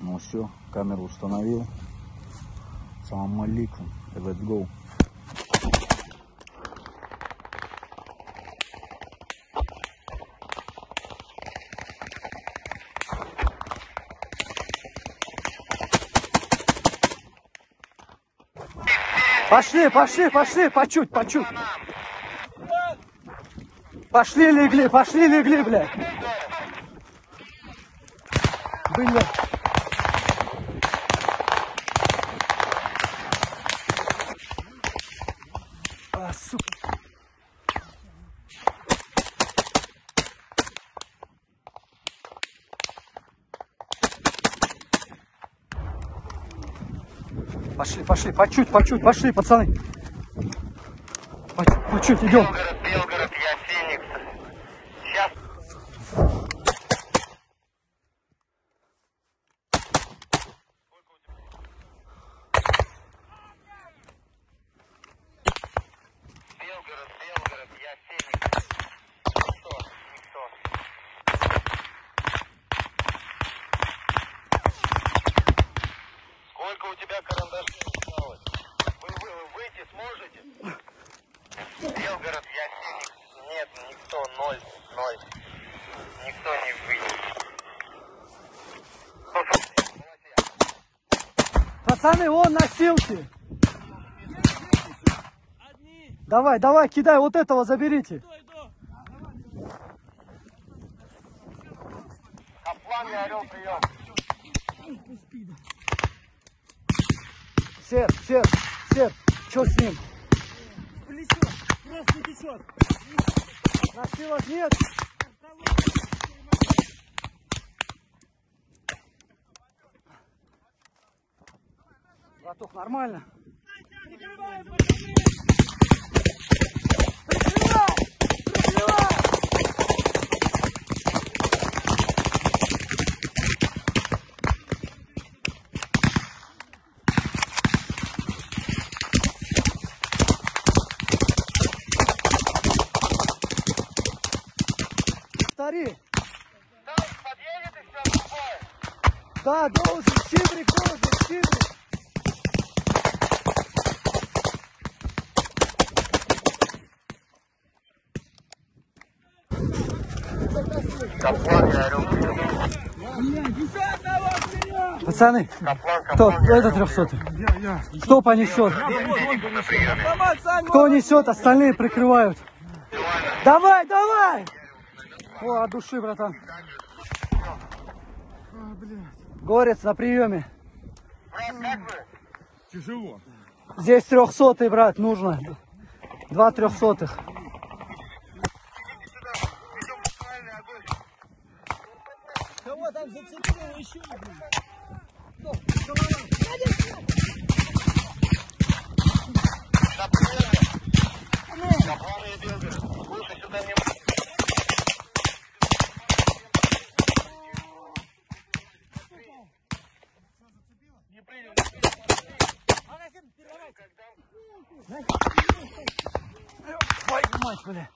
Ну все, камеру установил. Салам алейкум. Let's go. Пошли, пошли, пошли, по чуть, по чуть. Пошли, легли, пошли, легли, блядь. Блядь. А, сука. Пошли, пошли, по чуть, по чуть, пошли, пацаны. По, по чуть, идем. Белгород, Белгород, я Феникс. Сейчас. Белгород, Белгород, я Феникс. Никто, никто. Сколько у тебя карандашей осталось? Вы, вы, вы выйти сможете? Белгород, я Феникс. Нет, никто, ноль, ноль. Никто не выйдет. Пацаны, вон носилки. Давай, давай, кидай, вот этого заберите. Каплан и Орел, прием. Сер, сер, сер, что с ним? Плечо, просто течет. Носилок нет? Братух, нормально? Повтори. Там подъедет и все другое. Да, должен, щидрик должен, щидрик. Каплан и Орел. Пацаны, Каплан, кто? Каплан, Это трехсотый. Кто понесет? на приеме. Кто несет, остальные прикрывают. Давай, давай! О, от души, братан. Горец на приеме. Брат, как вы? Тяжело. Здесь трехсотый, брат, нужно. Два трехсотых. Кого там зацепило еще? И. Лучше сюда не Не Ой, мать, бля.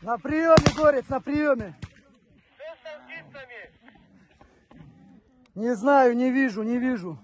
На приеме, горец, на приеме. Что с танкистами? Не знаю, не вижу, не вижу.